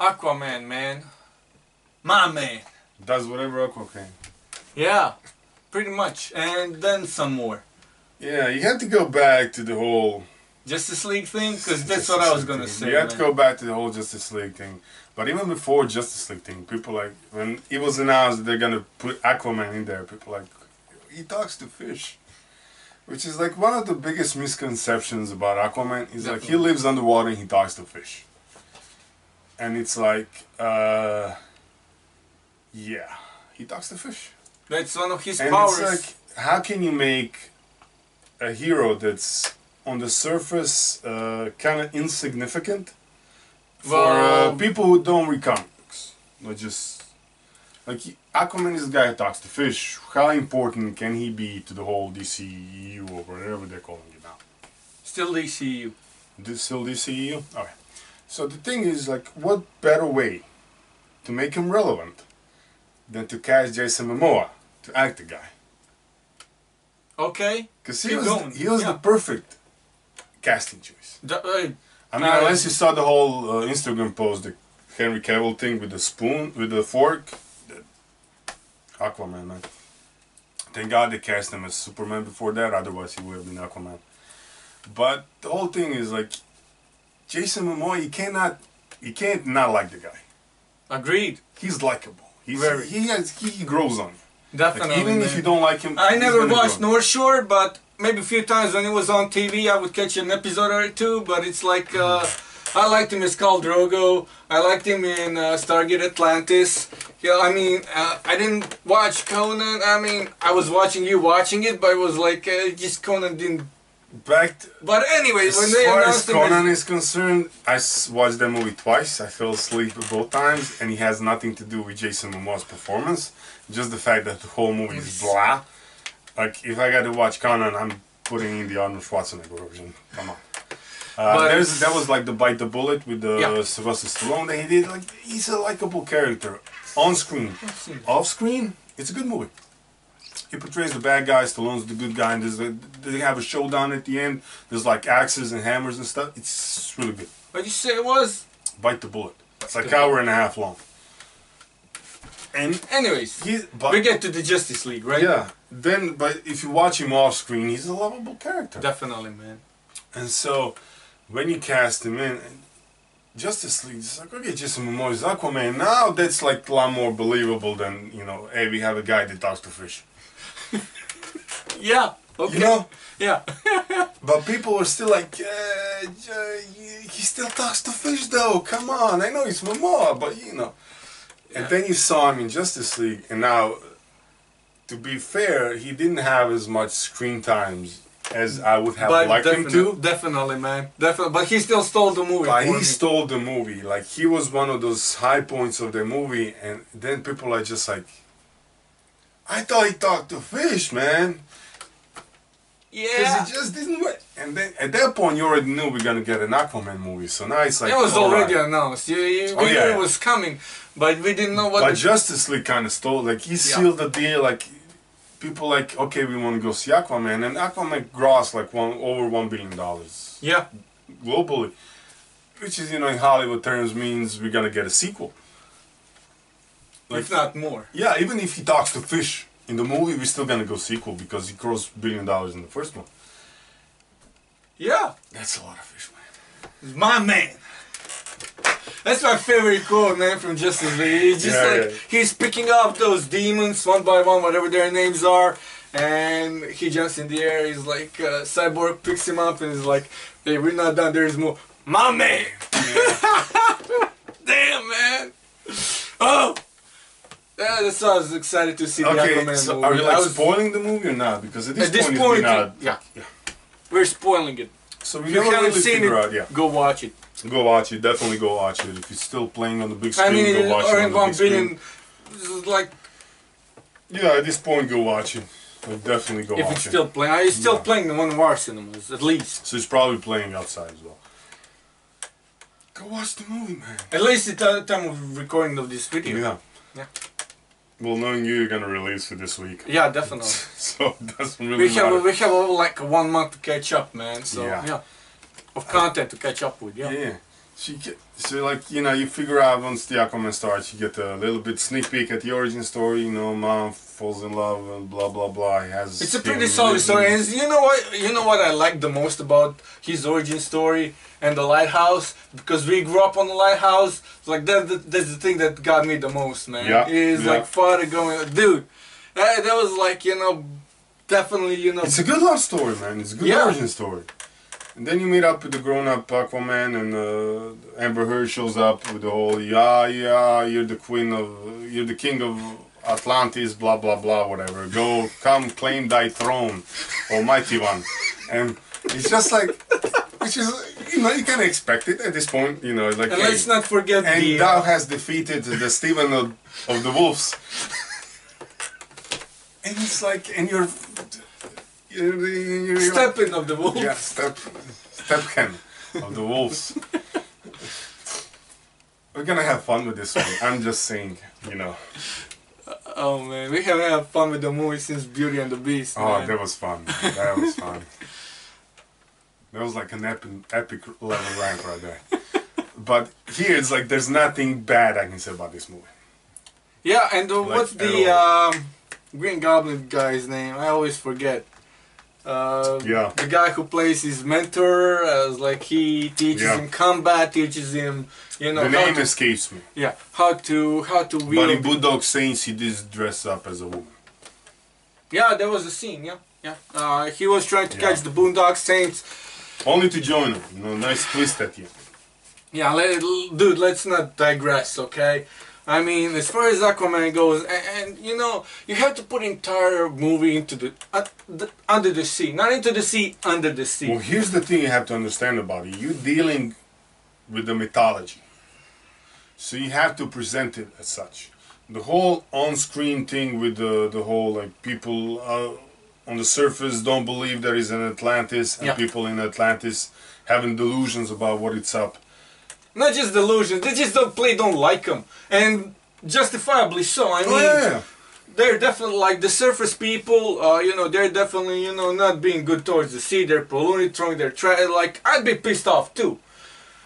Aquaman, man. My man. Does whatever Aqua can. Yeah, pretty much. And then some more. Yeah, you have to go back to the whole. Justice League thing? Because that's Justice what I was gonna say. You have to go back to the whole Justice League thing. But even before Justice League thing, people like when it was announced that they're gonna put Aquaman in there, people like he talks to fish, which is like one of the biggest misconceptions about Aquaman. Is like he lives underwater and he talks to fish, and it's like, uh, yeah, he talks to fish. That's one of his And powers. it's like, how can you make a hero that's on the surface uh, kind of insignificant for uh, people who don't read comic books? Not just like Aquaman is the guy who talks to fish. How important can he be to the whole DCU or whatever they're calling it now? Still DCU. Still DCU. Okay. So the thing is, like, what better way to make him relevant than to cast Jason Momoa to act the guy? Okay. Because he was, going, he was yeah. the perfect casting choice. D- uh, I mean, Uh, unless you saw the whole uh, Instagram post, the Henry Cavill thing with the spoon, with the fork. the Aquaman, man. Thank God they cast him as Superman before that, otherwise he would have been Aquaman. But the whole thing is like, Jason Momoa, you cannot, you can't not like the guy. agreed. He's likable. He's Very. he has he, he grows on you. Like, Definitely. even if you don't like him, I never watched grow. North Shore, but maybe a few times when it was on TV, I would catch an episode or two. But it's like uh, I liked him as Khal Drogo. I liked him in uh, Stargate Atlantis. Yeah, I mean, uh, I didn't watch Conan. I mean, I was watching you watching it, but it was like uh, just Conan didn't. Back to, But anyways, when As they far as announced him, Conan is concerned, I s- watched that movie twice. I fell asleep both times, and it has nothing to do with Jason Momoa's performance. Just the fact that the whole movie is blah. Like, if I got to watch Conan, I'm putting in the Arnold Schwarzenegger version. Come on. Uh, But- there's that was like the bite the bullet with the Yeah. Sylvester Stallone that he did. Like he's a likable character on screen. Off screen, it's a good movie. He portrays the bad guy, Stallone's the good guy, and there's a, they have a showdown at the end. There's like axes and hammers and stuff. It's really good. what you say it was? Bite the bullet. It's like an hour and a half long. And Anyways, he, but we get to the Justice League, right? yeah, then but if you watch him off screen, he's a lovable character. Definitely, man. And so, when you cast him in, Justice League, it's like, okay, Jason Momoa is Aquaman. Now that's like a lot more believable than, you know, hey, we have a guy that talks to fish. Yeah. Okay. You know? Yeah. But people were still like, uh, uh, he still talks to fish though, come on. I know he's Momoa, but you know. And then you saw him in Justice League, and now, to be fair, he didn't have as much screen times as I would have But liked him to. definitely, man, definitely. But he still stole the movie. But he stole the movie. Like he was one of those high points of the movie, and then people are just like, "I thought he talked to fish, man," because it just didn't work. And then at that point, you already knew we're gonna get an Aquaman movie. So now it's like it was already right. announced. You, you, Oh, we knew yeah. it was coming, but we didn't know what. But Justice League kind of stole. Like he sealed the deal. Like people like, okay, we want to go see Aquaman, and Aquaman grossed like one over one billion dollars yeah, globally, which is you know in Hollywood terms means we're gonna get a sequel. if not more. Yeah, even if he talks to fish in the movie, we're still gonna go sequel because he grossed billion dollars in the first one. Yeah, That's a lot of fish, man. He's my man. That's my favorite quote, man, from Justice League. He's just Yeah, like yeah. he's picking up those demons one by one, whatever their names are, and he jumps in the air. He's like uh, Cyborg picks him up and is like, "Hey, we're not done. There's more." My man. Damn, man. Oh. Yeah, that's why I was excited to see the Okay, Aquaman so movie. are you like was- spoiling the movie or not? Because at this at this point, point, been yeah, Yeah. we're spoiling it. So we If you haven't really seen it, out. Yeah, go watch it. go watch it. Definitely go watch it. If it's still playing on the big screen, I mean, go watch it or in the one billion, like Yeah, at this point, go watch it. Like, definitely go if watch it. If it's still playing. I it's still Yeah. playing in one of our cinemas, at least. so it's probably playing outside as well. Go watch the movie, man. At least at the time of recording of this video. Yeah. Yeah. Well, knowing you, you're gonna release it this week, Yeah, definitely. so it doesn't really we have matter. we have like one month to catch up, man. So Yeah. yeah, of content to catch up with. Yeah. Yeah. She get, so like you know you figure out once the Aquaman starts you get a little bit sneak peek at the origin story you know mom falls in love and blah blah blah he has It's a pretty solid story, and you know what? You know what I like the most about his origin story and the lighthouse because we grew up on the lighthouse. It's like that, that that's the thing that got me the most, man. Yeah, is yeah. like father going, dude. That, that was like you know, definitely you know. It's a good love story man it's a good Yeah. origin story and then you meet up with the grown-up Aquaman and uh, Amber Heard shows up with the whole yeah yeah you're the queen of you're the king of Atlantis blah blah blah whatever go come claim thy throne almighty one and it's just like which is you know you can expect it at this point you know like and hey, let's not forget and the. thou uh, has defeated the Stephen of, of the Wolves. and it's like, and you're, you're, the- you're stepping of the wolf. yeah, step, stephen of the Wolves. We're gonna have fun with this one. I'm just saying, you know. Oh man, we haven't had fun with the movie since Beauty and the Beast. Oh, man. that was fun. That was fun. That was like an epic, epic level rank right there. But here it's like there's nothing bad I can say about this movie. Yeah, and uh, Like, what's the um, Green Goblin guy's name? I always forget. Uh, Yeah. The guy who plays his mentor, as like he teaches Yeah. him combat, teaches him, you know, the name to, escapes me. yeah, how to how to But in wield. Boondock Saints, he did dress up as a woman. Yeah, there was a scene. Yeah, yeah. Uh, he was trying to Yeah. catch the Boondock Saints. Only to join him. You know, nice twist at you. Yeah, let, dude, let's not digress, okay? I mean, as far as Aquaman goes, and, and you know, you have to put entire movie into the, uh, the under the sea, not into the sea, under the sea. Well, here's the thing you have to understand about it. You're dealing with the mythology. So you have to present it as such. The whole on-screen thing with the, the whole, like, people uh, on the surface don't believe there is an Atlantis, and Yeah. people in Atlantis having delusions about what it's up. Not just delusions, they just don't play, don't like them, and justifiably so. I mean, Oh, yeah. they're definitely like the surface people. Uh, you know, they're definitely you know not being good towards the sea. They're polluting, throwing their trash. Like I'd be pissed off too.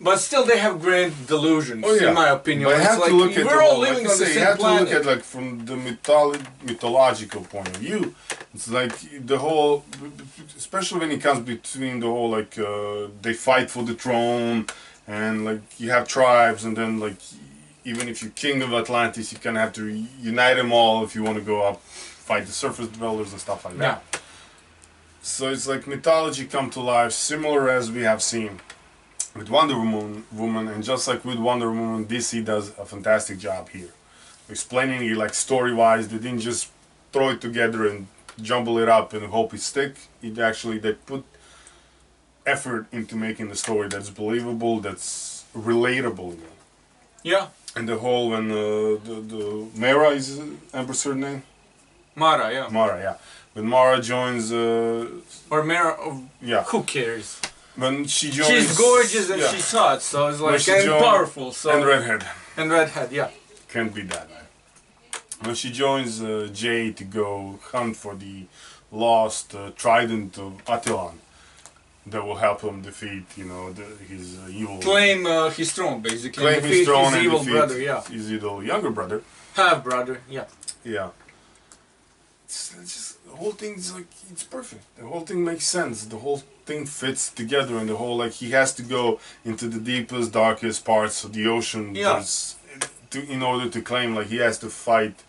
But still, they have grand delusions, Oh, yeah. in my opinion. But have like to look at we're the all like living you on the say, you have planet. to look at like from the mytholo- mythological point of view. It's like the whole, especially when it comes between the whole like uh, they fight for the throne, and like you have tribes, and then like even if you're king of Atlantis, you kind of have to unite them all if you want to go up fight the surface dwellers and stuff like yeah. that. So it's like mythology come to life, similar as we have seen with Wonder Woman, woman, and just like with Wonder Woman, DC does a fantastic job here, explaining it like story-wise. They didn't just throw it together and jumble it up and hope it stick. It actually they put effort into making the story that's believable, that's relatable. Yeah, And the whole when uh, the the Mara is Emperor's her name, Mara, yeah. Mara, yeah. When Mara joins, uh, Or Mara, oh, yeah, who cares? when she joins, She's gorgeous and yeah. she's hot, so it's like, and joined- powerful, so. and redhead. And redhead, yeah. Can't be that. When she joins uh, Jay to go hunt for the lost uh, trident of Atlan, that will help him defeat, you know, the, his uh, evil. Claim uh, his throne, basically. claim and his defeat throne his and evil defeat brother, yeah. his evil younger brother. Half brother, yeah. Yeah. It's, it's just the whole thing's like it's perfect. The whole thing makes sense. The whole thing fits together, and the whole like he has to go into the deepest, darkest parts of the ocean. Yeah. To, in order to claim like he has to fight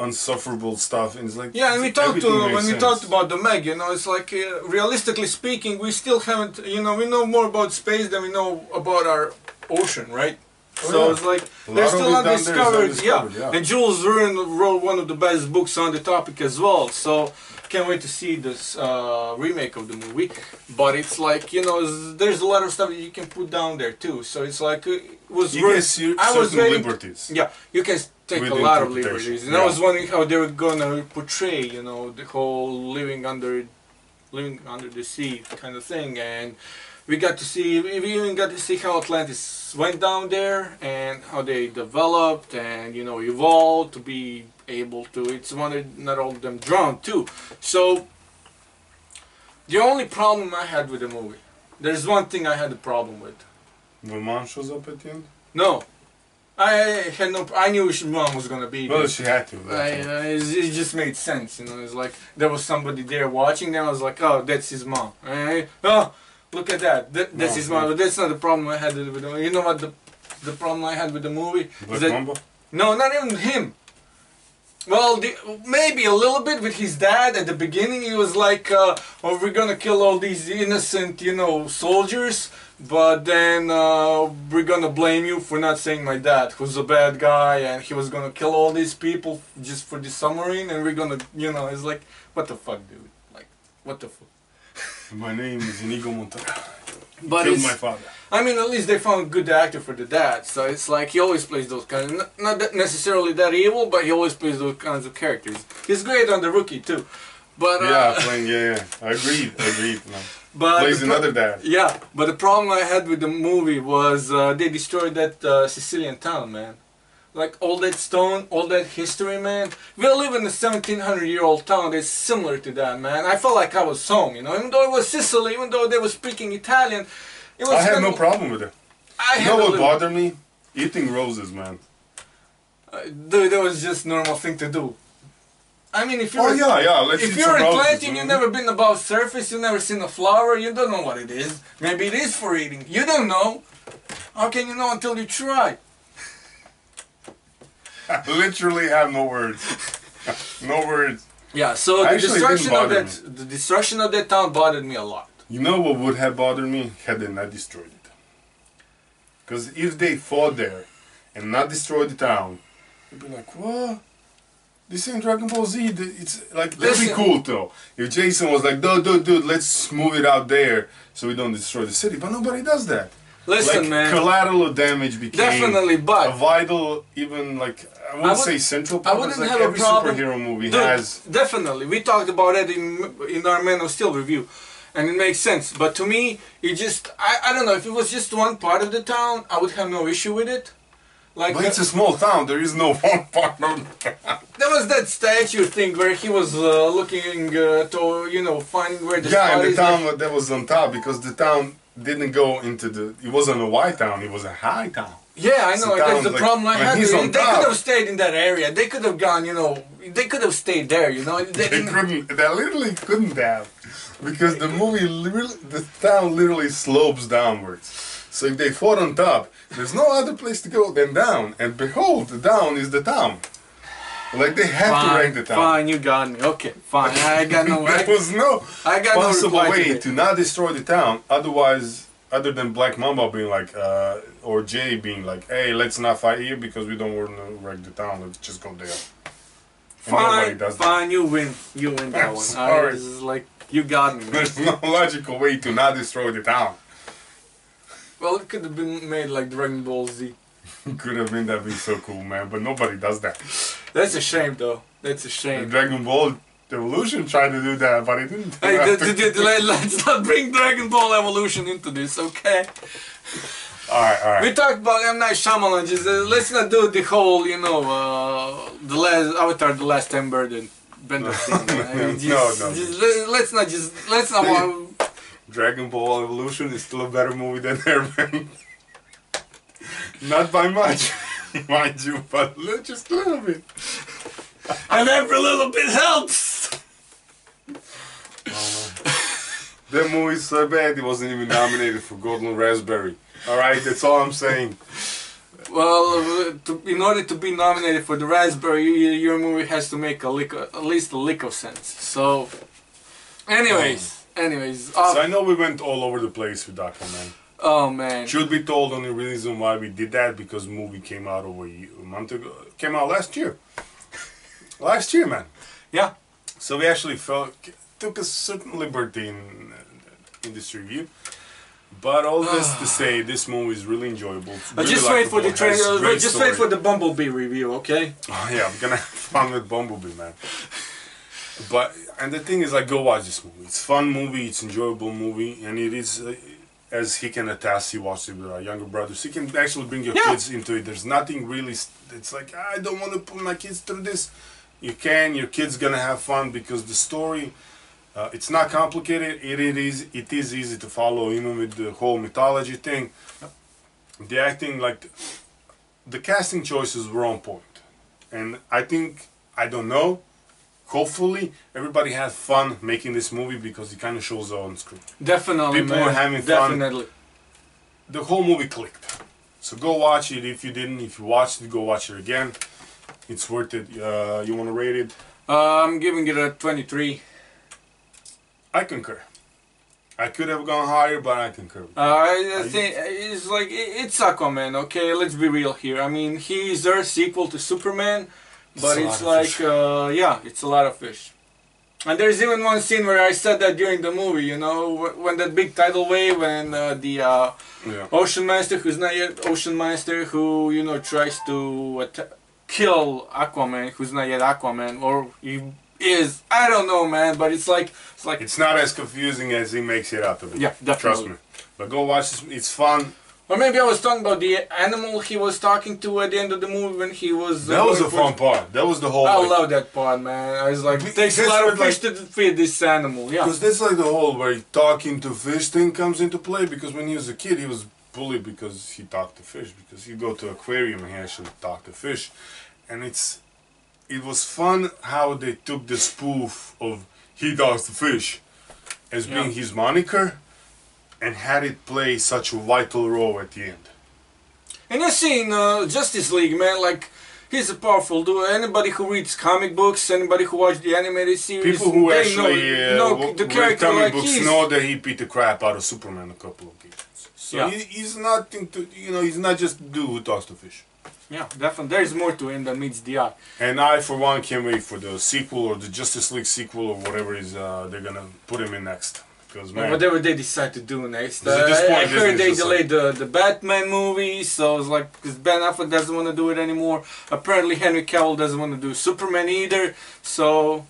unsufferable stuff, and it's like Yeah, and we talked to when makes we talked about the Meg, you know, it's like uh, realistically speaking, we still haven't, you know, we know more about space than we know about our ocean, right? Oh, so yeah. it's like they're still it down there is undiscovered, yeah. yeah. And Jules Verne wrote one of the best books on the topic as well. So can't wait to see this uh, remake of the movie. But it's like you know, there's a lot of stuff that you can put down there too. So it's like uh, it was You get cer- I was certain ready. liberties. Yeah, you can take a lot of liberties, and I was wondering how they were gonna portray, you know, the whole living under, living under the sea kind of thing, and we got to see, we even got to see how Atlantis went down there and how they developed and you know evolved to be able to. It's one of not all of them drowned too. So the only problem I had with the movie, there's one thing I had a problem with. When mom shows up at the end? No, I had no. I knew she, mom was gonna be Well, she had to. I, that's all. it, it just made sense, you know. It's like there was somebody there watching. Then I was like, oh, that's his mom. Oh, look at that. that that's No, his no. mom. But that's not the problem I had with the. You know what the the problem I had with the movie? Black that- Mamba? No, not even him. Well, the, maybe a little bit with his dad at the beginning. He was like, uh, "Oh, we're gonna kill all these innocent, you know, soldiers, but then uh, we're gonna blame you for not saying my dad, who's a bad guy, and he was gonna kill all these people just for the submarine, and we're gonna, you know, it's like, what the fuck, dude? Like, what the fuck? My name is Inigo Montoya. But Killed my father. I mean, at least they found a good actor for the dad. So it's like he always plays those kind. Of, not that necessarily that evil, but he always plays those kinds of characters. He's great on the rookie too. But uh, Yeah, playing, yeah, yeah. Agreed, agreed. Man. But Plays another dad. Yeah, but the problem I had with the movie was uh, they destroyed that uh, Sicilian town, man. Like all that stone, all that history, man. We live in a 1700 year old town that's similar to that, man. I felt like I was home, you know. Even though it was Sicily, even though they were speaking Italian, it was. I had no problem with it. I You know what bothered me? Eating roses, man. Uh, dude, that was just normal thing to do. I mean, if oh, you're Oh yeah, yeah. Let's if you're some in roses. planting, man. you've never been above surface, you've never seen a flower, you don't know what it is. Maybe it is for eating. You don't know. How can you know until you try? Literally have no words. no words. Yeah. So the Actually, destruction of that, the destruction of that town bothered me a lot. You know what would have bothered me had they not destroyed it? Because if they fought there and not destroyed the town, you'd be like, what? This ain't Dragon Ball Z. It's like that'd be cool though. If Jason was like, dude, dude, dude, let's move it out there so we don't destroy the city. But nobody does that. Listen, like man. collateral damage became Definitely, a but vital, even like I wouldn't would- say central part. I wouldn't like have a problem- superhero movie Dude, has. definitely. We talked about it in in our Man of Steel review, and it makes sense. But to me, it just I, I don't know if it was just one part of the town, I would have no issue with it. Like But it's a small town. There is no one part of there was that statue thing where he was uh, looking uh, to you know finding where the Yeah, and the town that was on top because the town didn't go into the. It wasn't a white town. It was a high town. Yeah, I know. That's the like, problem I had. They, on they top. could have stayed in that area. They could have gone. You know, they could have stayed there. You know, they They couldn't. They literally couldn't have, because the movie, literally, the town literally slopes downwards. So if they fought on top, there's no other place to go than down. And behold, the down is the town. Like they had to rank the Fine, town. fine, you got me. Okay, fine. I got no. there was no I got possible reply way to to, not destroy the town. Otherwise, other than Black Mamba being like, uh, or Jay being like, "Hey, let's not fight here because we don't want to wreck the town. Let's just go there." And nobody Fine, that. fine. You win. You win that I'm one. sorry. I, this is like you got me. There's no logical way to not destroy the town. Well, it could have been made like Dragon Ball Z. Could have been that'd be so cool, man. But nobody does that. That's a shame, though. That's a And shame. Dragon Ball Evolution tried to do that, but it didn't. Hey, have th- to. th- th- let- let's not bring Dragon Ball Evolution into this, okay? all right, all We right. talked about M Night Shyamalan. Just uh, let's not do the whole, you know, uh, the last Avatar, the last Ember, and Bender thing. No, Just- no. just let- let's not just let's not. Dragon Ball Evolution is still a better movie than Airbender. Not by much, mind you, but just a little bit. and every little bit helps. That movie's so bad it wasn't even nominated for Golden Raspberry. All right, that's all I'm saying. Well, uh, to, in order to be nominated for the Raspberry, your movie has to make a lick, at least a lick of sense. So, anyways, anyways, uh, So I know we went all over the place with Aquaman. oh man, Should be told only reason why we did that because movie came out over a month ago. Came out last year. Last year, man. yeah, So we actually felt took a certain liberty in uh, in this review. But all this to say, this movie is really enjoyable. It's Uh, just wait for the trailer. great Just wait for the Bumblebee review, okay? Oh yeah, I'm gonna have fun with Bumblebee, man. But and the thing is, like, go watch this movie. It's a fun movie. It's enjoyable movie, and it is. Uh, as he can attest, he watched it with our younger brothers. He can actually bring your Yeah. kids into it. There's nothing really. It's like I don't want to put my kids through this. You can. Your kids gonna have fun because the story. Uh, it's not complicated. It, it is. It is easy to follow, even with the whole mythology thing. the acting, like the casting choices were on point, and I think I don't know. Hopefully, everybody had fun making this movie because it kind of shows on screen. Definitely, People man. were having fun. Definitely. The whole movie clicked. So go watch it if you didn't. If you watched it, go watch it again. It's worth it. Uh, you want to rate it? Uh, I'm giving it a 23. I concur. I could have gone higher, but I concur. Uh, I, I Are you- think it's like it- it's Aquaman. Okay, let's be real here. I mean, he's their sequel to Superman, but It's it's, like uh, yeah, it's a lot of fish. And there's even one scene where I said that during the movie. You know, when that big tidal wave and uh, the uh, yeah. Ocean Master, who's not yet Ocean Master, who you know tries to kill Aquaman, who's not yet Aquaman, or he is. I don't know, man. But it's like it's like It's not as confusing as he makes it out to be. yeah, definitely. Trust me. But go watch this. It's fun. Or maybe I was talking about the animal he was talking to at the end of the movie when he was. uh, That was the fun part. That was the whole. I like- love that part, man. I was like, it takes a lot of fish to feed this animal. Yeah. Because that's like the whole where talking to fish thing comes into play. Because when he was a kid, he was bullied because he talked to fish. Because he go to aquarium and he actually talked to fish, and it's it was fun how they took the spoof of he talks to fish as being his moniker, and had it play such a vital role at the end. And you see in uh, Justice League, man, like. He's a powerful dude. Anybody who reads comic books, anybody who watched the animated series, People who actually know, uh, know the read character comic like books he's. know that he beat the crap out of Superman a couple of occasions. So Yeah. he, he's not into you know he's not just a dude who talks to fish. Yeah, definitely. There's more to him than meets the eye. And I, for one, can't wait for the sequel or the Justice League sequel or whatever is uh, they're gonna put him in next. Because man, Whatever they decide to do next. Uh, I, I heard they delayed the, the Batman movie, so it's like, because Ben Affleck doesn't want to do it anymore. Apparently, Henry Cavill doesn't want to do Superman either. So,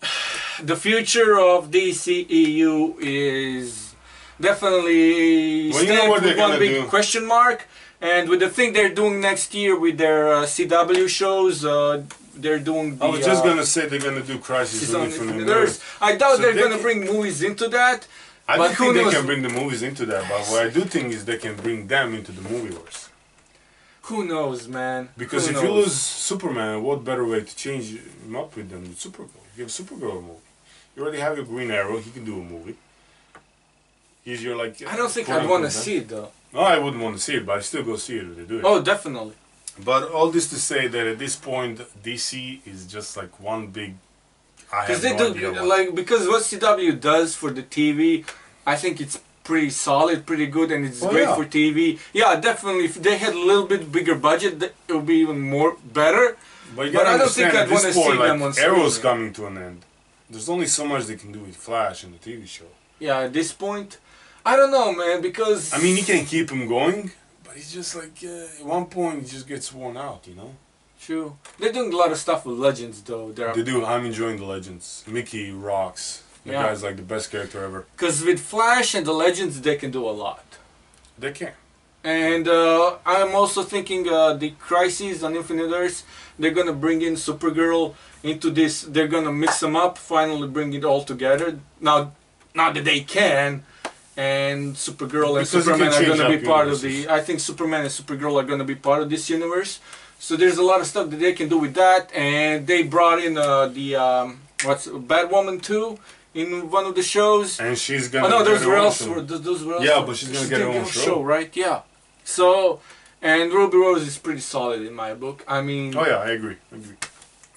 the future of DCEU is definitely Well, you know stamped with one big do? question mark. And with the thing they're doing next year with their uh, CW shows, uh, they're doing the. I was just uh, gonna say they're gonna do Crisis on Infinite Infinite Earth. Earth. I doubt So they're they gonna can- bring movies into that. I don't think they knows? can bring the movies into that, but what I do think is they can bring them into the movieverse. Who knows, man? Because Who if you lose Superman, what better way to change him up with them with Supergirl? You have Supergirl a movie. You already have your Green Arrow. He can do a movie. He's your like. I don't think I'd want to see it though. No, I wouldn't want to see it, but I still go see it if they do it. Oh, definitely. But all this to say that at this point, DC is just like one big. I Because they no do like because what CW does for the TV, I think it's pretty solid, pretty good, and it's Oh, great yeah. for TV. Yeah, definitely. If they had a little bit bigger budget, it would be even more better. But you But I don't think I'd this wanna see point, them like, on screen, Arrow's coming to an end. There's only so much they can do with Flash in the TV show. Yeah, at this point, I don't know, man. Because I mean, you can keep him going, but he's just like uh, at one point he just gets worn out, you know. true. They're doing a lot of stuff with Legends though. They're They do. I'm enjoying the Legends. Mickey rocks. The Yeah. guy's like the best character ever. because with Flash and the Legends, they can do a lot. They can. And uh, I'm also thinking uh, the Crisis on Infinite Earths, they're gonna bring in Supergirl into this. They're gonna mix them up, finally bring it all together. Now, not that they can, and Supergirl and Because Superman are gonna be part of the. I think Superman and Supergirl are gonna be part of this universe. So there's a lot of stuff that they can do with that, and they brought in uh, the um, what's Batwoman too in one of the shows. And she's gonna. Oh no, those her were also show. those, were Yeah, but she's gonna get her own show. right? Yeah. So, and Ruby Rose is pretty solid in my book. I mean, Oh yeah, I agree. I agree.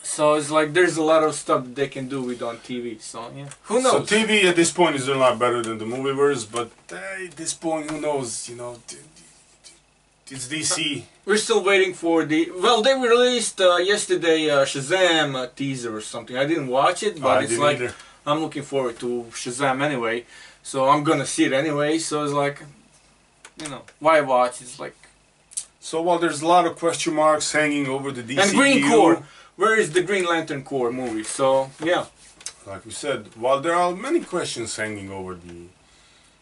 So it's like there's a lot of stuff they can do with on TV. So yeah, who knows? So? TV at this point is a lot better than the movieverse, but uh, at this point, who knows? You know, it's DC. We're still waiting for the. Well, they released uh, yesterday uh, Shazam uh, teaser or something. I didn't watch it, but I it's like either. I'm looking forward to Shazam anyway. So I'm gonna see it anyway. So it's like, you know, why watch? It's like So while there's a lot of question marks hanging over the DCU, and Green Core. Where is the Green Lantern Corps movie? So yeah. like we said, while there are many questions hanging over the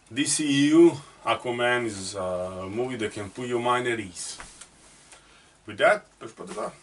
DCU, Aquaman is a movie that can put your mind at ease. With that, let's put it up.